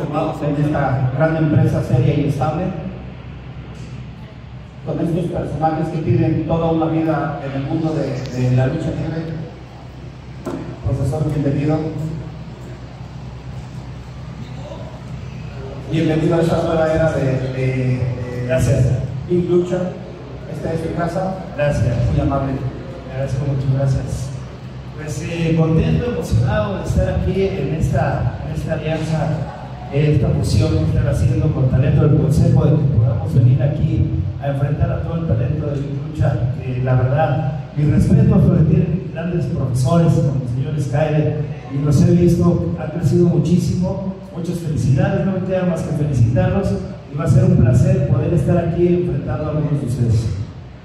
formado con esta gran empresa seria y estable, con estos personajes que tienen toda una vida en el mundo de, de la lucha libre. Profesor, bienvenido. Bienvenido a esta nueva era de, de, de Gracias. Big Lucha. Esta es su casa. Gracias. Muy amable. Le agradezco mucho, gracias. Pues eh, contento, emocionado de estar aquí en esta, en esta alianza, esta fusión que están haciendo con talento del Consejo, de que podamos venir aquí a enfrentar a todo el talento de Lucha, que la verdad, mi respeto, porque tienen grandes profesores como el señor Skyler, y los he visto, han crecido muchísimo, muchas felicidades, no me queda más que felicitarlos, y va a ser un placer poder estar aquí enfrentando a algunos de ustedes.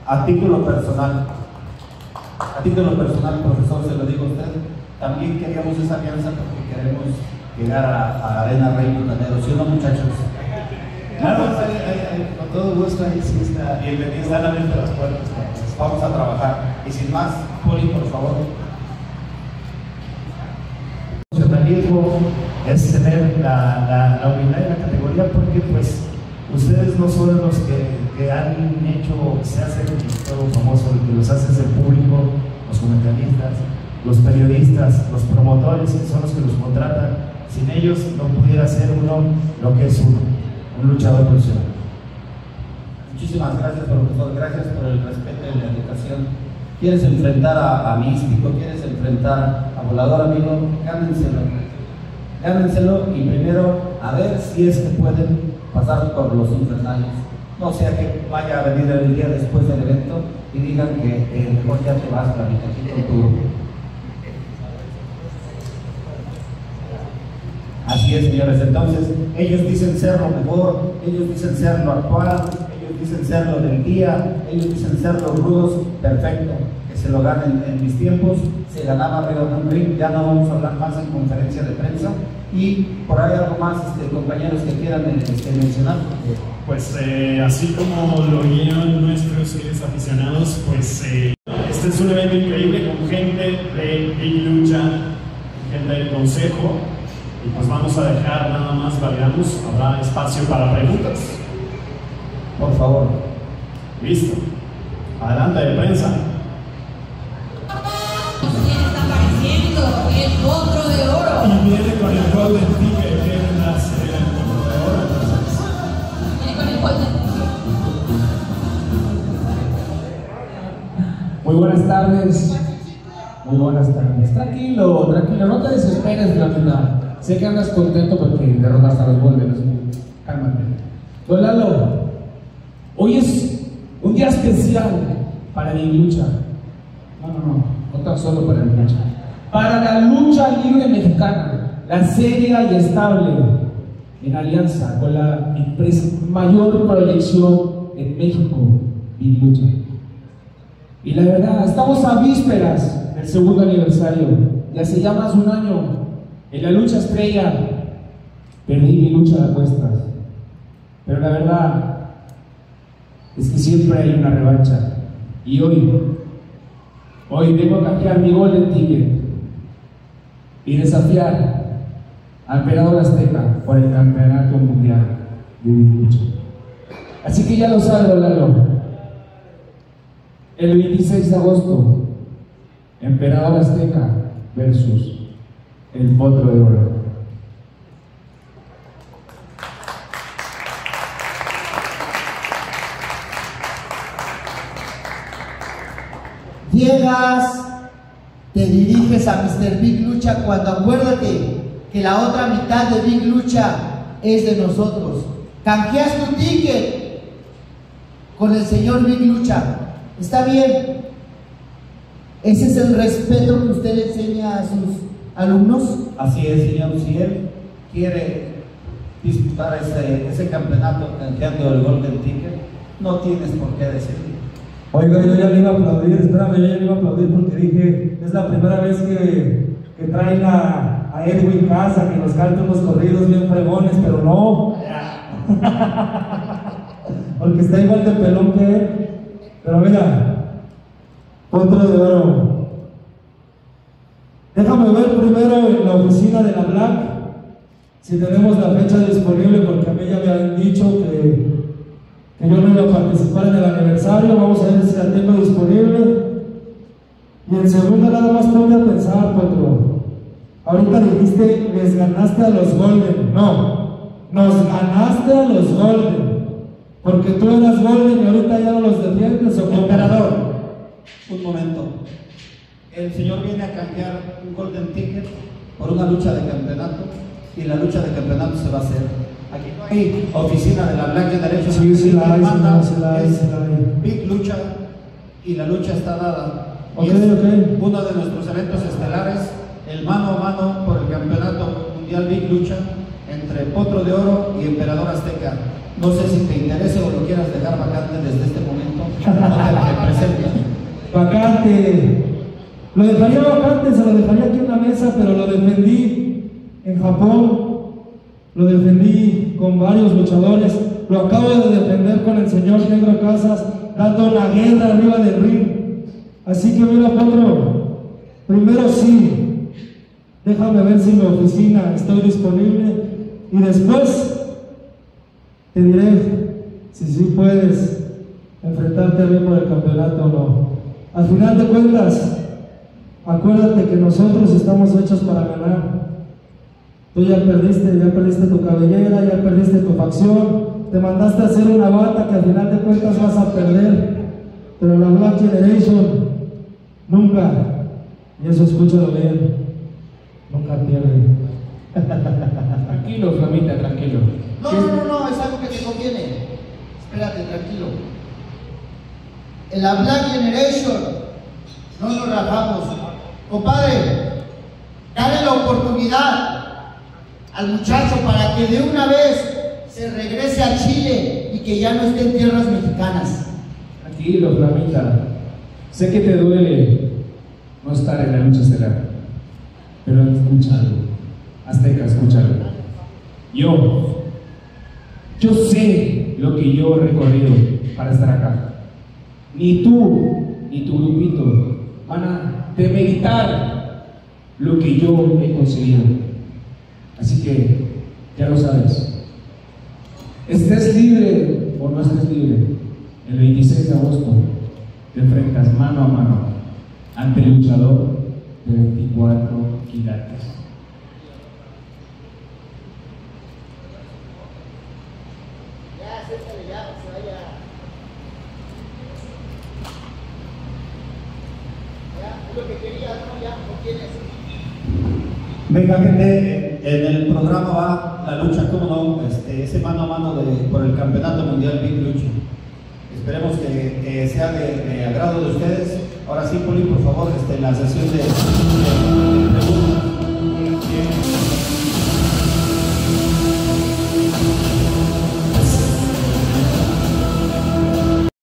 A título personal, a título personal, profesor, se lo digo a usted, también queríamos esa alianza porque queremos llegar a, a Arena Rey Montanero, ¿sí o no, muchachos? Claro, con todo gusto, ahí sí está. Bienvenidos, están abiertas las puertas. Vamos a trabajar. Y sin más, Poli, por favor. El profesionalismo es tener la, la, la humildad en la categoría porque pues ustedes no son los que, que han hecho, se hacen todo famoso, el que los hace es el público, los comentaristas, los periodistas, los promotores, que son los que los contratan. Sin ellos no pudiera ser uno lo que es uno, un luchador profesional. Muchísimas gracias, profesor. Gracias por el respeto y la educación. ¿Quieres enfrentar a, a Místico? ¿Quieres enfrentar a Volador Amigo? Gánenselo. Gánenselo y primero a ver si es que pueden pasar por los infernales. No sea que vaya a venir el día después del evento y digan que eh, mejor ya te vas la mitad con tu Así es, señores. Entonces, ellos dicen ser lo mejor, ellos dicen ser lo actual, ellos dicen ser lo del día, ellos dicen ser los rudos. Perfecto, que se lo ganen en mis tiempos. Se ganaba un ring, ya no vamos a hablar más en conferencia de prensa. Y por ahí algo más, este, compañeros que quieran este, mencionar. Pues eh, así como lo vieron nuestros fieles aficionados, pues eh, este es un evento increíble con gente de Lucha, gente del consejo, y pues vamos a dejar nada más variamos, habrá espacio para preguntas. Por favor. Listo. Adelante de prensa. ¿Quién está apareciendo? El potro de oro. Y viene con el Golden Ticket, que es la serie de oro. Viene con el potro. Muy buenas tardes. Muy buenas tardes. Tranquilo, tranquilo, no te desesperes, Flamita. Sé que andas contento porque derrotaste a los Wolverines. Cálmate. Don Lalo, hoy es un día especial para mi lucha. No, no, no, no tan solo para mi lucha. Para la lucha libre mexicana, la seria y estable, en alianza con la empresa mayor proyección en México, mi lucha. Y la verdad, estamos a vísperas del segundo aniversario, de hace ya más un año, en la lucha estrella, perdí mi lucha de apuestas. Pero la verdad es que siempre hay una revancha. Y hoy, hoy vengo a cambiar mi Golden Ticket y desafiar al Emperador Azteca por el campeonato mundial de mi lucha. Así que ya lo sabe, Lalo. El 26 de agosto, Emperador Azteca versus el Potro de Oro. Llegas, te diriges a Mr. Big Lucha cuando acuérdate que la otra mitad de Big Lucha es de nosotros. Canjeas tu ticket con el señor Big Lucha. Está bien. Ese es el respeto que usted le enseña a sus alumnos. Así es, señor. Si él quiere disputar ese, ese campeonato canjeando el Golden Ticket, no tienes por qué decirlo. Oiga, yo ya le iba a aplaudir, espérame, yo ya le iba a aplaudir porque dije, es la primera vez que, que traen a, a Edwin Casa, que nos canta unos corridos bien fregones, pero no. porque está igual de pelón que él. Pero mira, otro de oro. Déjame ver primero en la oficina de la Black si tenemos la fecha disponible, porque a mí ya me han dicho que, que yo no iba a participar en el aniversario, vamos a ver si la tengo disponible. Y en segundo nada más ponte a pensar, Potro. Ahorita dijiste, les ganaste a los Golden. No, nos ganaste a los Golden. Porque tú eras Golden y ahorita ya no los defiendes o? Emperador, un momento. El señor viene a cambiar un golden ticket por una lucha de campeonato y la lucha de campeonato se va a hacer. Aquí no hay oficina de la Black Generation. Sí, sí la Quien hay, manda sí la hay, es sí la hay. Big Lucha y la lucha está dada. Y Ok, es ok. uno de nuestros eventos estelares, el mano a mano por el campeonato mundial Big Lucha entre Potro de Oro y Emperador Azteca. No sé si te interese o lo quieras dejar vacante desde este momento. No te representes. Vacante. Lo dejaría vacante, se lo dejaría aquí en la mesa, pero lo defendí en Japón. Lo defendí con varios luchadores. Lo acabo de defender con el señor Negro Casas, dando la guerra arriba del ring. Así que mira, Potro, primero sí, déjame ver si en mi oficina estoy disponible y después te diré si sí puedes enfrentarte a mí por el campeonato o no. Al final de cuentas, acuérdate que nosotros estamos hechos para ganar. Tú ya perdiste, ya perdiste tu cabellera, ya perdiste tu facción, te mandaste a hacer una bata que al final de cuentas vas a perder. Pero la Black Generation nunca, y eso escúchalo bien, nunca pierde. Tranquilo, Flamita, tranquilo. No, no, no, no, es algo que te conviene. Espérate, tranquilo. En la Black Generation no nos rajamos. Compadre, dale la oportunidad al muchacho para que de una vez se regrese a Chile y que ya no esté en tierras mexicanas. Tranquilo, Flamita. Sé que te duele no estar en la lucha estelar, pero escúchalo. Azteca, escúchalo. Yo, yo sé lo que yo he recorrido para estar acá. Ni tú, ni tu grupito van a demeritar lo que yo he conseguido. Así que, ya lo sabes. Estés libre o no estés libre, el 26 de agosto te enfrentas mano a mano ante el luchador de 24 que querías. Venga gente, en el programa va la lucha, como no, este, ese mano a mano de, por el Campeonato Mundial Big Lucha. Esperemos que, sea de, agrado de ustedes. Ahora sí, Poli, por favor, este, la sesión de, de preguntas.